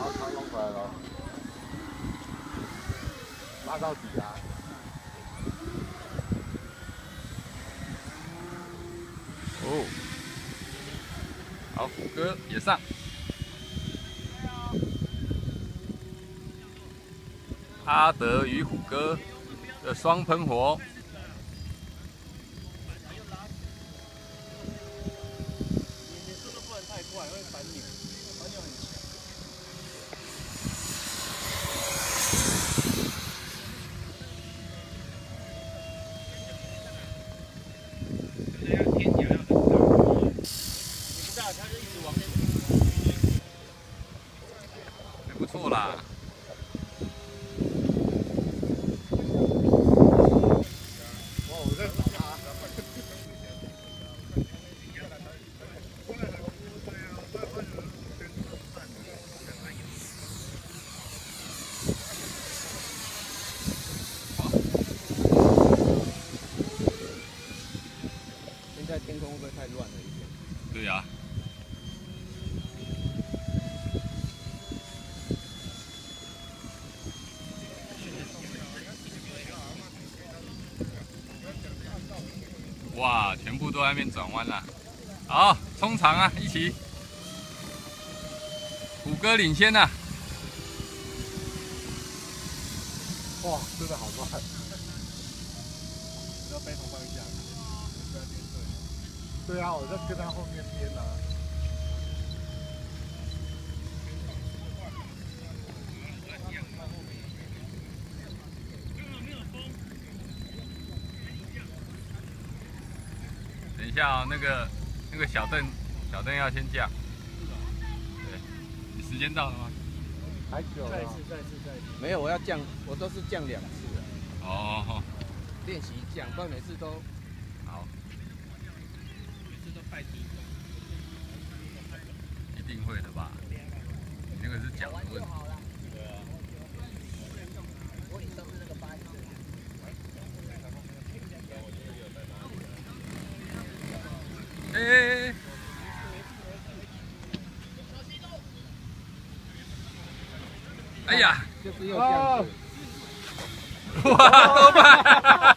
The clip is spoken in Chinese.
好，他弄回来了，拉到底啊！哦，好，虎哥也上。阿德与虎哥的双喷火。不错啦。哇，我在找他。现在天空会不会太乱了一点？对呀、哇，全部都在那边转弯了。好，冲长啊，一起。虎哥领先呐、哇，真的好快。要背同方向，不要颠对。对啊，我在跟他后面颠啊。等一下哦，那个那个小邓，小邓要先降。对，你时间到了吗？还久啊。再一次，再一次，再一次。没有，我要降，我都是降两次的，哦，练习降，不然每次都好，每次都败低。一定会的吧？你那个是讲的问题。哎哎哎！哎呀，就是要这样子。哇，多棒！